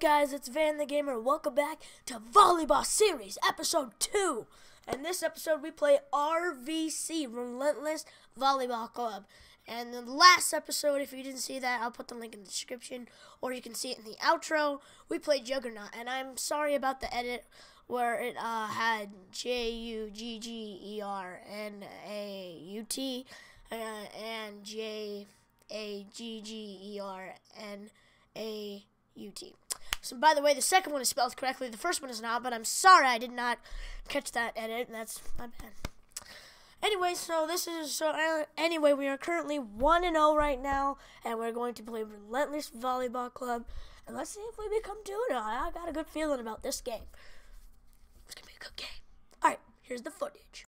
guys? It's Van the Gamer. Welcome back to Volleyball Series, Episode 2. And this episode, we play RVC, Relentless Volleyball Club. And the last episode, if you didn't see that, I'll put the link in the description, or you can see it in the outro. We played Juggernaut, and I'm sorry about the edit where it uh, had J U G G E R N A U T uh, and J A G G E R N A U T. So, by the way, the second one is spelled correctly. The first one is not, but I'm sorry I did not catch that edit. That's my bad. Anyway, so this is so. Uh, anyway, we are currently one and zero right now, and we're going to play Relentless Volleyball Club, and let's see if we become two and zero. I got a good feeling about this game. It's gonna be a good game. All right, here's the footage.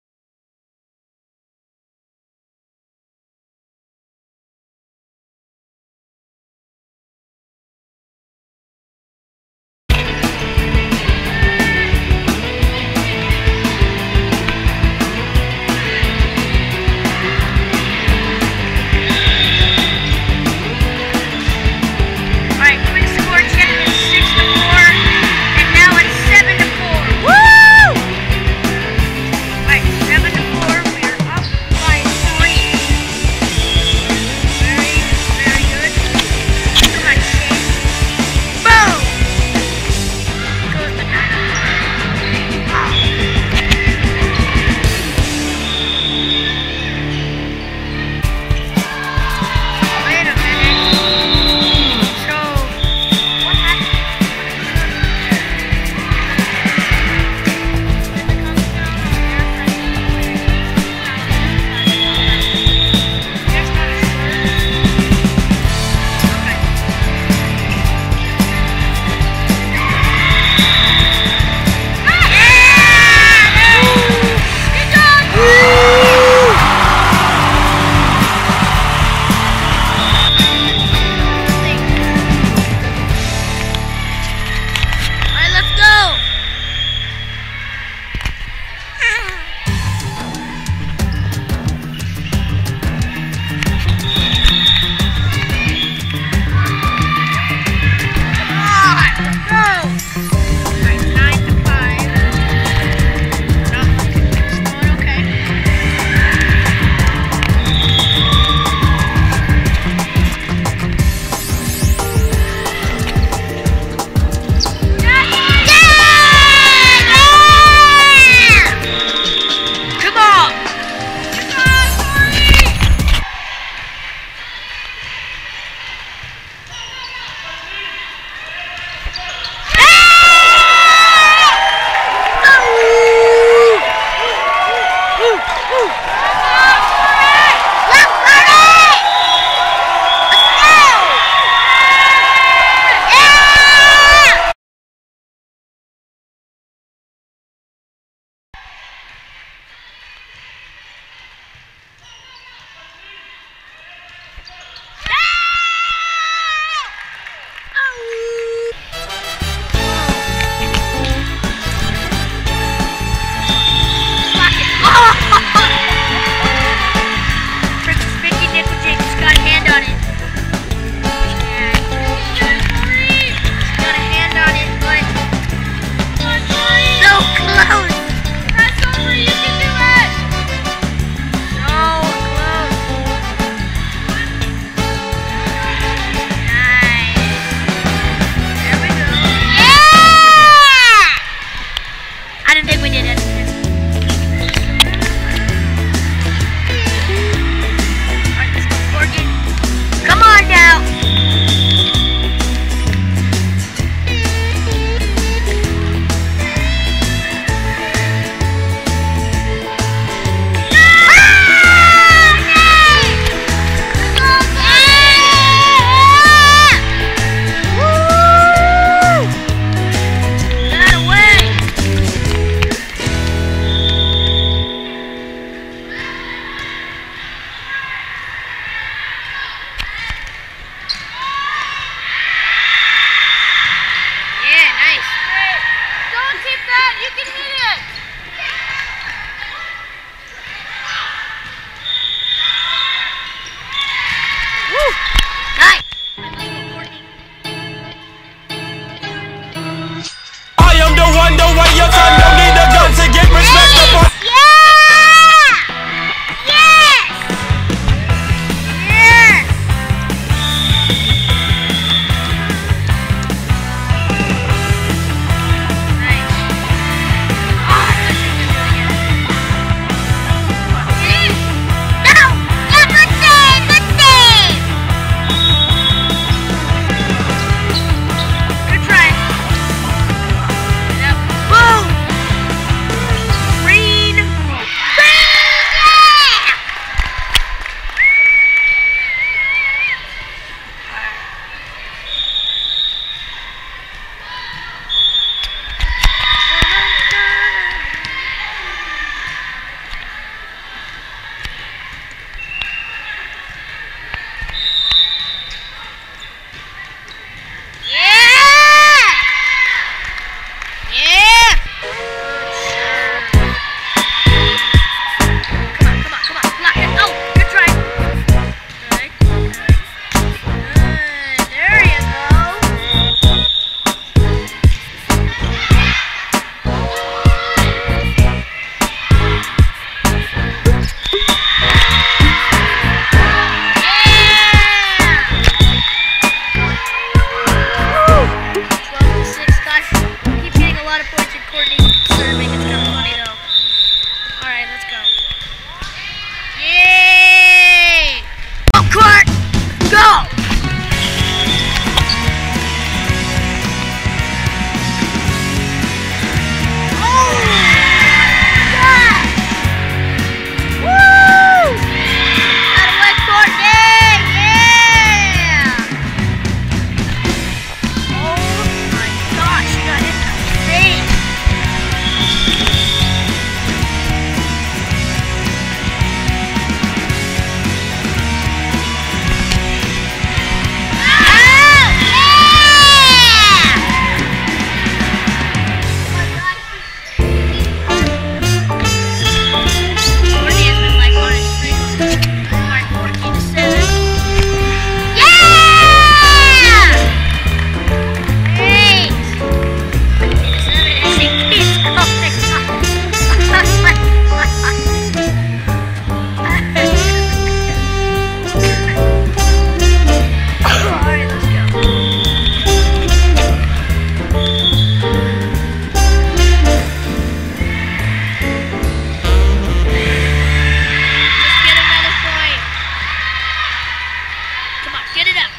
Get it up.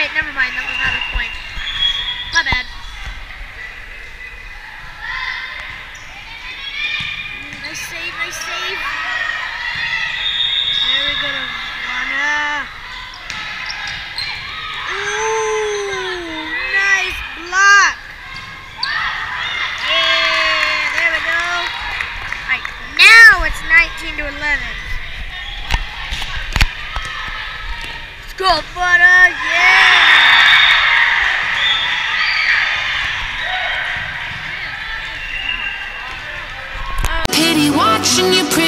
Never mind. That was another point. My bad. Nice save, nice save. Very good, Ivana. Ooh, nice block. Yeah, there we go. Now it's 19 to 11. Let's go, butter, yeah! Watching your